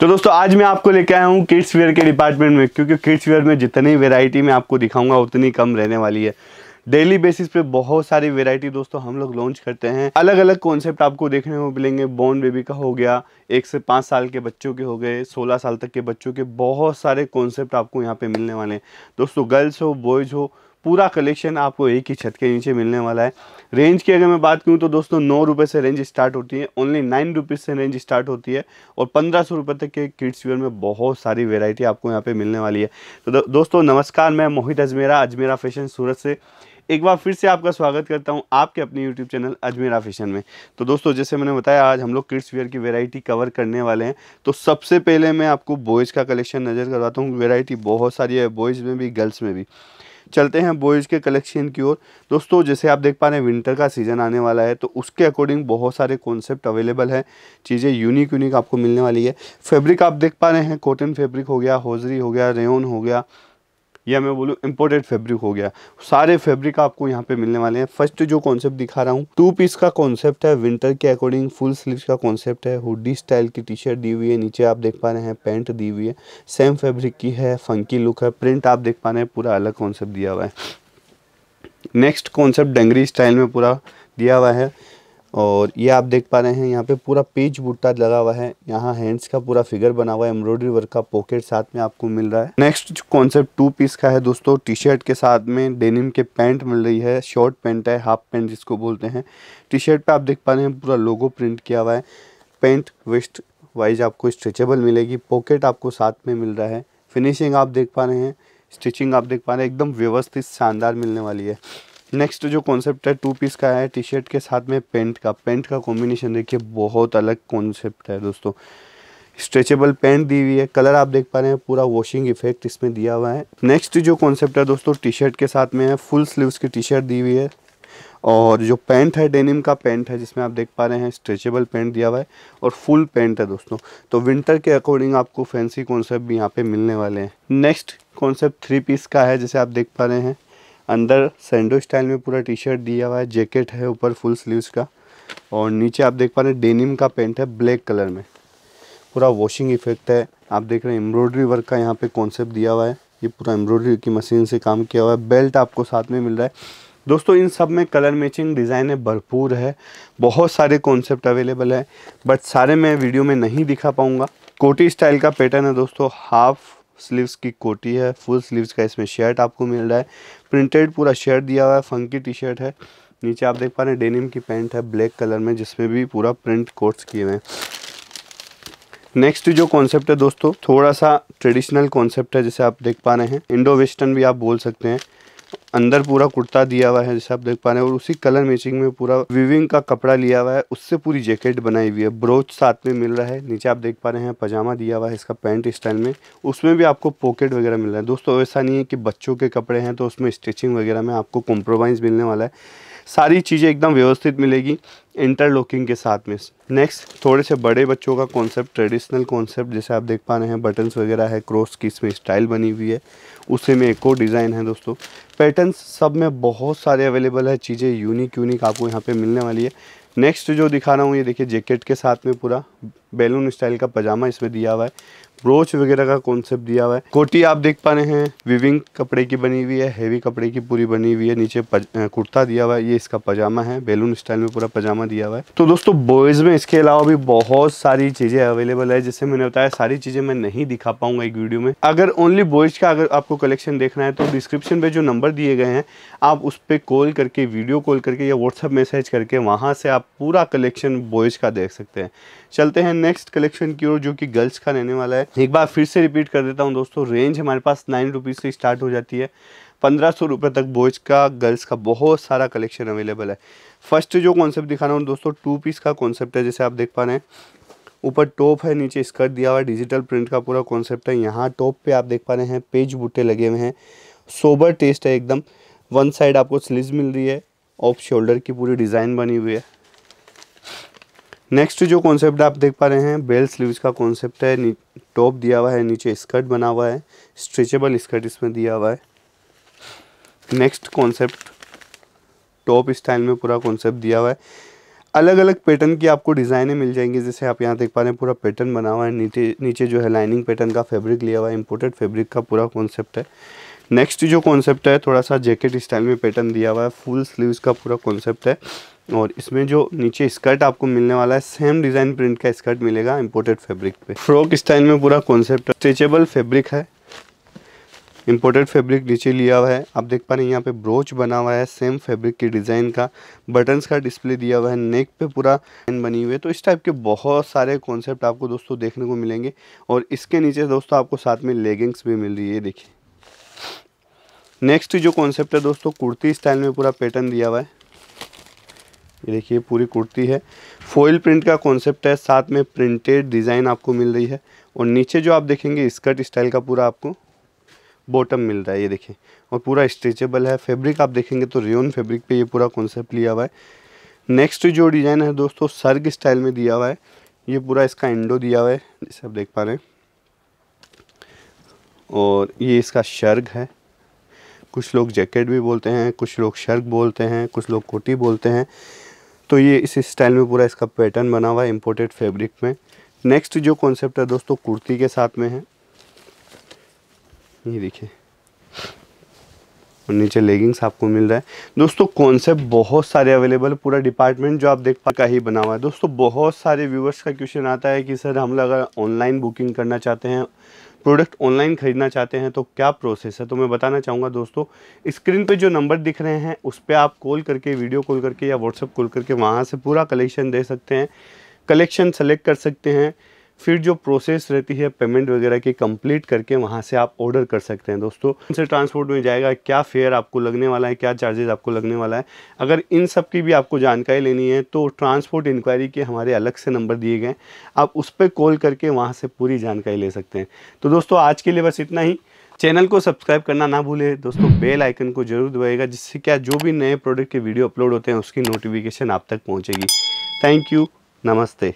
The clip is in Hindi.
तो दोस्तों, आज मैं आपको लेके आया हूँ किड्स वेयर के डिपार्टमेंट में, क्योंकि किड्स वेयर में जितनी वेराइटी मैं आपको दिखाऊँगा, उतनी कम रहने वाली है। डेली बेसिस पे बहुत सारी वेराइटी दोस्तों हम लोग लॉन्च करते हैं। अलग अलग कॉन्सेप्ट आपको देखने को मिलेंगे। बॉर्न बेबी का हो गया, एक से पाँच साल के बच्चों के हो गए, सोलह साल तक के बच्चों के बहुत सारे कॉन्सेप्ट आपको यहाँ पे मिलने वाले हैं। दोस्तों गर्ल्स हो बॉयज़ हो पूरा कलेक्शन आपको एक ही छत के नीचे मिलने वाला है। रेंज की अगर मैं बात करूँ तो दोस्तों नौ रुपये से रेंज स्टार्ट होती है ओनली नाइन रुपीज़ से रेंज स्टार्ट होती है और पंद्रह सौ रुपये तक के किड्स वेयर में बहुत सारी वेराइटी आपको यहाँ पर मिलने वाली है। तो दो, दोस्तों नमस्कार मैं मोहित अजमेरा अजमेरा फ़ैशन सूरत से। एक बार फिर से आपका स्वागत करता हूँ आपके अपने यूट्यूब चैनल अजमेरा फ़ैशन में। तो दोस्तों जैसे मैंने बताया आज हम लोग किड्स वेयर की वैरायटी कवर करने वाले हैं। तो सबसे पहले मैं आपको बॉयज़ का कलेक्शन नज़र करवाता हूँ। वैरायटी बहुत सारी है बॉयज़ में भी गर्ल्स में भी। चलते हैं बॉयज़ के कलेक्शन की ओर। दोस्तों, जैसे आप देख पा रहे हैं विंटर का सीज़न आने वाला है तो उसके अकॉर्डिंग बहुत सारे कॉन्सेप्ट अवेलेबल हैं। चीज़ें यूनिक यूनिक आपको मिलने वाली है। फैब्रिक आप देख पा रहे हैं कॉटन फैब्रिक हो गया होजरी हो गया रेन हो गया या मैं बोलूँ इम्पोर्टेड फैब्रिक हो गया। सारे फैब्रिक आपको यहाँ पे मिलने वाले हैं। फ़र्स्ट जो कॉन्सेप्ट दिखा रहा हूँ टू पीस का कॉन्सेप्ट है। विंटर के अकॉर्डिंग फुल स्लीव्स का कॉन्सेप्ट है। हुडी स्टाइल की टी शर्ट दी हुई है। नीचे आप देख पा रहे हैं पैंट दी हुई है। सेम फैब्रिक की है। फंकी लुक है। प्रिंट आप देख पा रहे हैं। पूरा अलग कॉन्सेप्ट दिया हुआ है। नेक्स्ट कॉन्सेप्ट डंगरी स्टाइल में पूरा दिया हुआ है। और ये आप देख पा रहे हैं, यहाँ पे पूरा पेज बुट्टा लगा हुआ है। यहाँ हैंड्स का पूरा फिगर बना हुआ है एम्ब्रॉयडरी वर्क का पॉकेट साथ में आपको मिल रहा है। नेक्स्ट कॉन्सेप्ट टू पीस का है दोस्तों टी शर्ट के साथ में डेनिम के पैंट मिल रही है शॉर्ट पैंट है हाफ़ पैंट जिसको बोलते हैं। टी शर्ट पर आप देख पा रहे हैं, पूरा लोगो प्रिंट किया हुआ है। पैंट वेस्ट वाइज आपको स्ट्रेचेबल मिलेगी पॉकेट आपको साथ में मिल रहा है। फिनिशिंग आप देख पा रहे हैं स्टिचिंग आप देख पा रहे हैं, एकदम व्यवस्थित, शानदार मिलने वाली है। नेक्स्ट जो कॉन्सेप्ट है टू पीस का है टी शर्ट के साथ में पेंट का। पेंट का कॉम्बिनेशन देखिए, बहुत अलग कॉन्सेप्ट है दोस्तों। स्ट्रेचेबल पेंट दी हुई है कलर आप देख पा रहे हैं, पूरा वॉशिंग इफ़ेक्ट इसमें दिया हुआ है। नेक्स्ट जो कॉन्सेप्ट है दोस्तों टी शर्ट के साथ में है फुल स्लीव्स की टी शर्ट दी हुई है। और जो पैंट है डेनिम का पैंट है, जिसमें आप देख पा रहे हैं स्ट्रेचेबल पैंट दिया हुआ है। और फुल पैंट है दोस्तों। तो विंटर के अकॉर्डिंग आपको फैंसी कॉन्सेप्ट भी यहाँ पे मिलने वाले हैं। नेक्स्ट कॉन्सेप्ट थ्री पीस का है, जैसे आप देख पा रहे हैं। अंदर सैंडो स्टाइल में पूरा टी शर्ट दिया हुआ है, जैकेट है ऊपर फुल स्लीव्स का, और नीचे आप देख पा रहे हैं डेनिम का पेंट है ब्लैक कलर में। पूरा वॉशिंग इफ़ेक्ट है। आप देख रहे हैं एम्ब्रॉयडरी वर्क का यहाँ पे कॉन्सेप्ट दिया हुआ है। ये पूरा एम्ब्रॉयडरी की मशीन से काम किया हुआ है। बेल्ट आपको साथ में मिल रहा है। दोस्तों, इन सब में कलर मैचिंग डिज़ाइन है भरपूर है। बहुत सारे कॉन्सेप्ट अवेलेबल है, बट सारे मैं वीडियो में नहीं दिखा पाऊँगा। कोटी स्टाइल का पैटर्न है दोस्तों, हाफ़ स्लीव्स की कोटी है फुल स्लीव्स का इसमें शर्ट आपको मिल रहा है। प्रिंटेड पूरा शर्ट दिया हुआ है फंकी टी शर्ट है। नीचे आप देख पा रहे हैं डेनिम की पैंट है ब्लैक कलर में, जिसमें भी पूरा प्रिंट कोट्स किए हुए हैं। नेक्स्ट जो कॉन्सेप्ट है दोस्तों, थोड़ा सा ट्रेडिशनल कॉन्सेप्ट है, जिसे आप देख पा रहे हैं। इंडो वेस्टर्न भी आप बोल सकते हैं। अंदर पूरा कुर्ता दिया हुआ है, जैसे आप देख पा रहे हैं, और उसी कलर मैचिंग में पूरा विविंग का कपड़ा लिया हुआ है, उससे पूरी जैकेट बनाई हुई है। ब्रोच साथ में मिल रहा है, नीचे आप देख पा रहे हैं पजामा दिया हुआ है इसका पैंट स्टाइल में। उसमें भी आपको पॉकेट वगैरह मिल रहा है। दोस्तों, ऐसा नहीं है कि बच्चों के कपड़े हैं तो उसमें स्टिचिंग वगैरह में आपको कॉम्प्रोमाइज़ मिलने वाला है। सारी चीज़ें एकदम व्यवस्थित मिलेगी इंटरलॉकिंग के साथ में। नेक्स्ट थोड़े से बड़े बच्चों का कॉन्सेप्ट ट्रेडिशनल कॉन्सेप्ट जैसे आप देख पा रहे हैं बटन्स वगैरह है क्रॉस की इसमें स्टाइल बनी हुई है। उसी में एक और डिज़ाइन है दोस्तों। पैटर्न्स सब में बहुत सारे अवेलेबल है, चीज़ें यूनिक यूनिक आपको यहाँ पर मिलने वाली है। नेक्स्ट जो दिखा रहा हूँ, ये देखिए जैकेट के साथ में पूरा। बैलून स्टाइल का पजामा इसमें दिया हुआ है। ब्रोच वगैरह का कॉन्सेप्ट दिया हुआ है। कोटी आप देख पा रहे हैं विविंग कपड़े की बनी हुई है हेवी कपड़े की पूरी बनी हुई है, नीचे कुर्ता दिया हुआ है, ये इसका पजामा है, बैलून स्टाइल में पूरा पजामा दिया हुआ है। तो दोस्तों बॉयज़ में इसके अलावा भी बहुत सारी चीज़ें अवेलेबल है जैसे मैंने बताया, सारी चीज़ें मैं नहीं दिखा पाऊँगा एक वीडियो में। अगर ओनली बॉयज़ का अगर आपको कलेक्शन देखना है तो डिस्क्रिप्शन में जो नंबर दिए गए हैं, आप उस पर कॉल करके वीडियो कॉल करके या व्हाट्सअप मैसेज करके, वहाँ से आप पूरा कलेक्शन बॉयज़ का देख सकते हैं। चलते हैं नेक्स्ट कलेक्शन की ओर, जो कि गर्ल्स का रहने वाला है। एक बार फिर से रिपीट कर देता हूँ दोस्तों रेंज हमारे पास नाइन रुपीज़ से स्टार्ट हो जाती है। पंद्रह सौ रुपये तक बॉयज़ का गर्ल्स का बहुत सारा कलेक्शन अवेलेबल है। फ़र्स्ट जो कॉन्सेप्ट दिखा रहा हूँ दोस्तों टू पीस का कॉन्सेप्ट है, जैसे आप देख पा रहे हैं। ऊपर टॉप है, नीचे स्कर्ट दिया हुआ है डिजिटल प्रिंट का पूरा कॉन्सेप्ट है। यहाँ टॉप पे आप देख पा रहे हैं पेज बूटे लगे हुए हैं। सोबर टेस्ट है एकदम। वन साइड आपको स्लीव मिल रही है ऑफ़ शोल्डर की पूरी डिज़ाइन बनी हुई है। नेक्स्ट जो कॉन्सेप्ट आप देख पा रहे हैं बेल स्लीव्स का कॉन्सेप्ट है टॉप दिया हुआ है, नीचे स्कर्ट बना हुआ है स्ट्रेचेबल स्कर्ट इसमें दिया हुआ है। नेक्स्ट कॉन्सेप्ट टॉप स्टाइल में पूरा कॉन्सेप्ट दिया हुआ है। अलग अलग पैटर्न की आपको डिज़ाइनें मिल जाएँगी, जैसे आप यहाँ देख पा रहे हैं, पूरा पैटर्न बना हुआ है, नीचे नीचे जो है लाइनिंग पैटर्न का फैब्रिक लिया हुआ है इम्पोर्टेड फैब्रिक का पूरा कॉन्सेप्ट है। नेक्स्ट जो कॉन्सेप्ट है थोड़ा सा जैकेट स्टाइल में पैटर्न दिया हुआ है फुल स्लीव्स का पूरा कॉन्सेप्ट है। और इसमें जो नीचे स्कर्ट आपको मिलने वाला है सेम डिज़ाइन प्रिंट का स्कर्ट मिलेगा इम्पोर्टेड फैब्रिक पे। फ्रॉक स्टाइल में पूरा कॉन्सेप्ट स्ट्रेचेबल फैब्रिक है। इम्पोर्टेड फैब्रिक नीचे लिया हुआ है। आप देख पा रहे हैं, यहाँ पे ब्रोच बना हुआ है सेम फैब्रिक के डिज़ाइन का। बटन्स का डिस्प्ले दिया हुआ है नेक पे पूरा बनी हुई है। तो इस टाइप के बहुत सारे कॉन्सेप्ट आपको दोस्तों देखने को मिलेंगे। और इसके नीचे दोस्तों आपको साथ में लेगिंग्स भी मिल रही है देखिए। नेक्स्ट जो कॉन्सेप्ट है दोस्तों, कुर्ती स्टाइल में पूरा पैटर्न दिया हुआ है। ये देखिए, पूरी कुर्ती है। फॉइल प्रिंट का कॉन्सेप्ट है, साथ में प्रिंटेड डिज़ाइन आपको मिल रही है। और नीचे जो आप देखेंगे स्कर्ट स्टाइल का पूरा आपको बॉटम मिल रहा है, ये देखिए। और पूरा स्ट्रेचेबल है। फैब्रिक आप देखेंगे तो रेन फैब्रिक पे ये पूरा कॉन्सेप्ट लिया हुआ है। नेक्स्ट जो डिज़ाइन है दोस्तों, सर्ग स्टाइल में दिया हुआ है। ये पूरा इसका इंडो दिया हुआ है, जैसे आप देख पा रहे हैं। और ये इसका शर्ग है। कुछ लोग जैकेट भी बोलते हैं, कुछ लोग शर्ग बोलते हैं, कुछ लोग कोटी बोलते हैं। तो ये इस स्टाइल में पूरा इसका पैटर्न बना हुआ है इम्पोर्टेड फैब्रिक में। नेक्स्ट जो कॉन्सेप्ट है दोस्तों, कुर्ती के साथ में है। ये देखिए। और नीचे लेगिंग्स आपको मिल रहा है। दोस्तों कॉन्सेप्ट बहुत सारे अवेलेबल पूरा डिपार्टमेंट जो आप देख पा का ही बना हुआ है। दोस्तों, बहुत सारे व्यूवर्स का क्वेश्चन आता है कि, सर, हम लोग ऑनलाइन बुकिंग करना चाहते हैं प्रोडक्ट ऑनलाइन ख़रीदना चाहते हैं तो क्या प्रोसेस है? तो मैं बताना चाहूँगा दोस्तों, स्क्रीन पे जो नंबर दिख रहे हैं, उस पर आप कॉल करके, वीडियो कॉल करके या व्हाट्सअप कॉल करके वहाँ से पूरा कलेक्शन दे सकते हैं। कलेक्शन सेलेक्ट कर सकते हैं। फिर जो प्रोसेस रहती है पेमेंट वगैरह की कंप्लीट करके वहाँ से आप ऑर्डर कर सकते हैं दोस्तों। से ट्रांसपोर्ट में जाएगा, क्या फेयर आपको लगने वाला है, क्या चार्जेस आपको लगने वाला है। अगर इन सब की भी आपको जानकारी लेनी है तो ट्रांसपोर्ट इंक्वायरी के हमारे अलग से नंबर दिए गए आप उस पर कॉल करके वहाँ से पूरी जानकारी ले सकते हैं। तो दोस्तों, आज के लिए बस इतना ही। चैनल को सब्सक्राइब करना ना भूले। दोस्तों बेल आइकन को ज़रूर दबाएगा जिससे क्या जो भी नए प्रोडक्ट के वीडियो अपलोड होते हैं, उसकी नोटिफिकेशन आप तक पहुँचेगी। थैंक यू नमस्ते